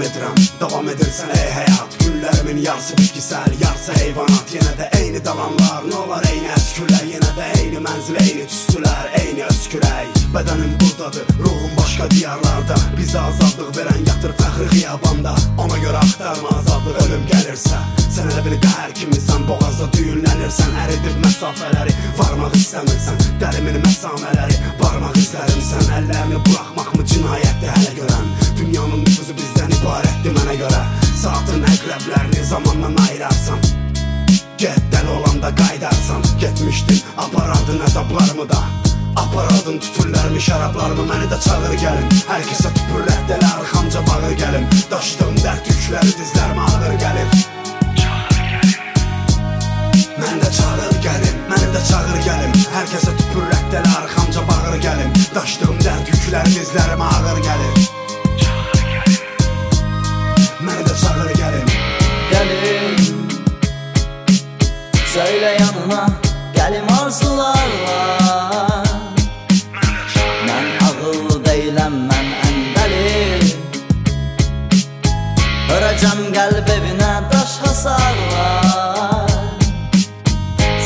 Davam edirsən ey həyat. Günlərimin yarısı bitkisəl, yarısı heyvanat. Yenə də eyni dalanlar, nə olar eyni əskürlər. Yenə də eyni mənzil, eyni tüstülər, eyni öskürək. Bədənim buradadır, ruhum başqa diyarlarda. Bizə azadlıq verən yatır fəxri xiyabanda. Ona görə axtarma azadlıq ölüm gəlirsə. Sən elə bil qəhər kimisən, boğazda düyünlənirsən. Əridib məsafələri, varmaq istəmirsən. Dərimin məsamələri, barmaq izlərimsən. Əllərini Saatın əqrəblərini zamandan ayırarsan Get dəli olanda qaydarsan Getmişdin, aparardın əzablarımı da. Aparardın tütürlərimi, şərablarımı Məni də çağır gəlim Hər kəsə tüpür rəhdələ arxamca bağır gəlim Daşdığım dərd yükləri dizlərimə ağır gəlir Mən də çağır gəlim, məni də çağır gəlim Hər kəsə tüpür rəhdələ arxamca bağır gəlim Daşdığım dərd yükləri dizlərimə ağır gəlir Söylə yanına Gəlim arzularla. Mən ağıllı deyiləm, mən əndəli Hörəcəm qəlb evinə daş hasarlar.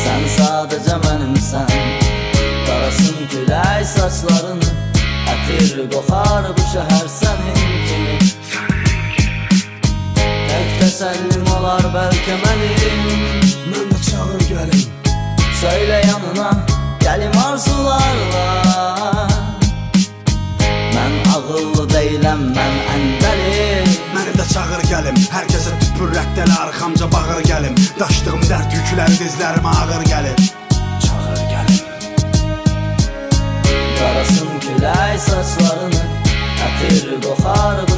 Sən sadəcə mənimsən Qarasın külək saçlarını. Ətir qoxar bu şəhər sənin kimi Tək təsəllim olar bəlkə mənim Söylə yanına gəlim arzularla Mən ağıllı deyiləm, mən əndəli Məni də çağır gəlim Hər kəsə tüpür rəddələ arxamca bağır gəlim Daşdığım dərd yükləri dizlərimə ağır gəlir Çağır gəlim Qarasın külək saçlarını Ətir qoxar bu